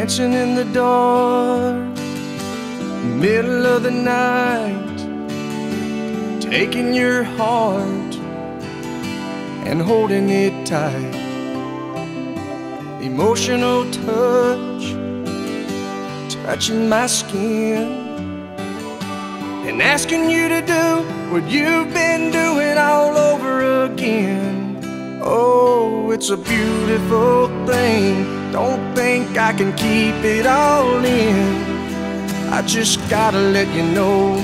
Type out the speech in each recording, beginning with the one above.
dancing in the dark, middle of the night, taking your heart and holding it tight. Emotional touch, touching my skin, and asking you to do what you've been doing all over again. Oh, it's a beautiful thing. Don't think I can keep it all in. I just gotta let you know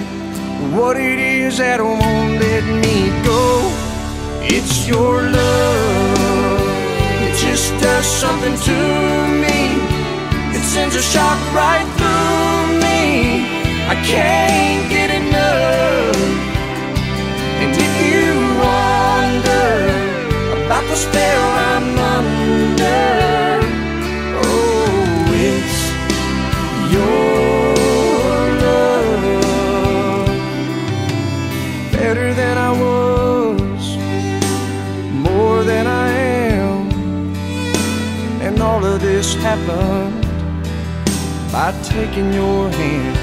what it is that won't let me go. It's your love. It just does something to me. It sends a shock right through me. I can't get enough. And if you wonder about the spell I'm under, this happened by taking your hand.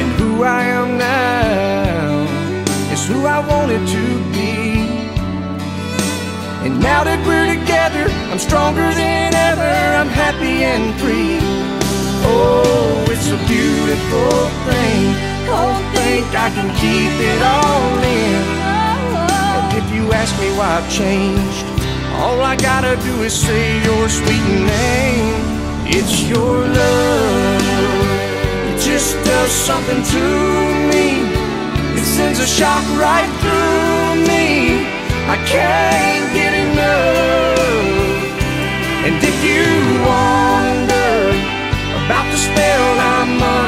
And who I am now is who I wanted to be. And now that we're together, I'm stronger than ever. I'm happy and free. Oh, it's a beautiful thing. Oh, Don't think I can keep it all in. And if you ask me why I've changed, all I gotta do is say your sweet name. It's your love. It just does something to me. It sends a shock right through me. I can't get enough. And if you wonder about the spell I'm under,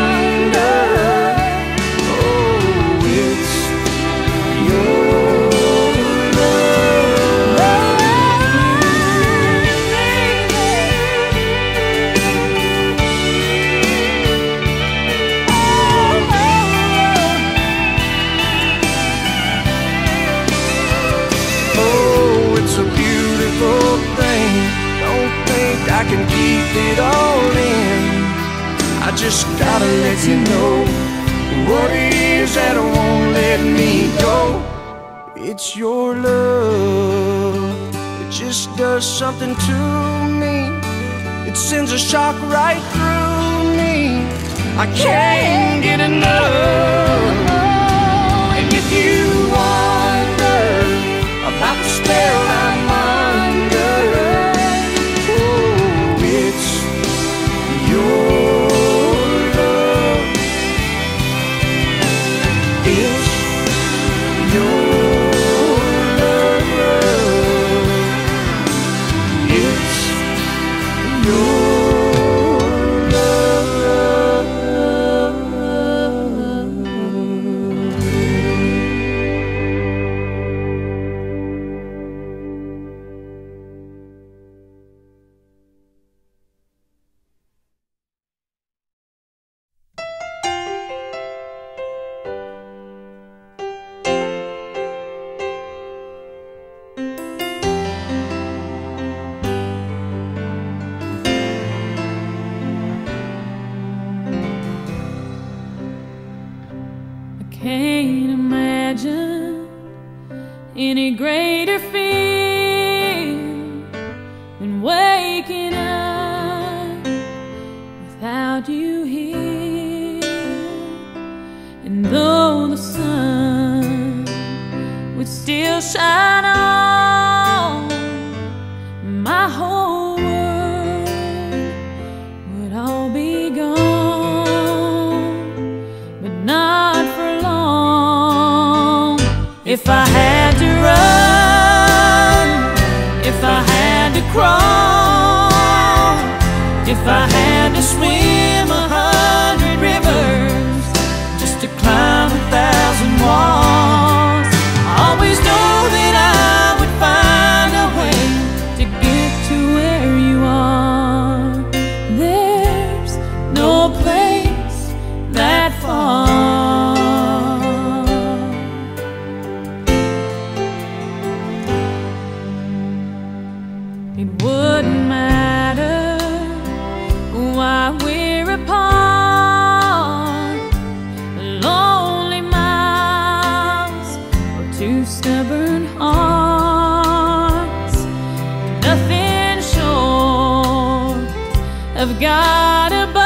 I can keep it all in. I just gotta let you know what it is that won't let me go. It's your love. It just does something to me. It sends a shock right through me. I can't get enough. Your imagine If I had to run, if I had to crawl, if I had to swim of God above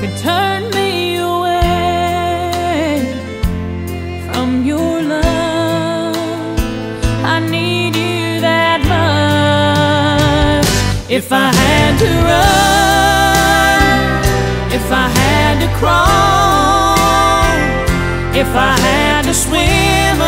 could turn me away from your love. I need you that much. If I had to run, if I had to crawl, if I had to swim